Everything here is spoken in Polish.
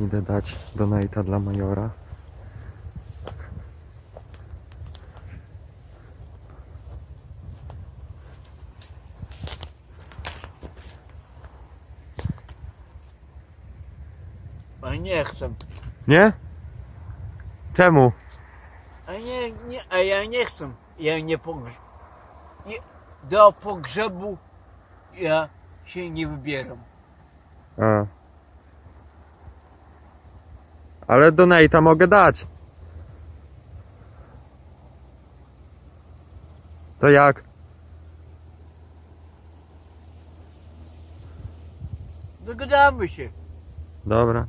Idę dać donata dla majora. A nie chcę. Nie? Czemu? A nie, nie, a ja nie chcę. Ja nie pogrzeb. Nie, do pogrzebu ja się nie wybieram. A. Ale donata mogę dać. To jak? Dogadamy się. Dobra.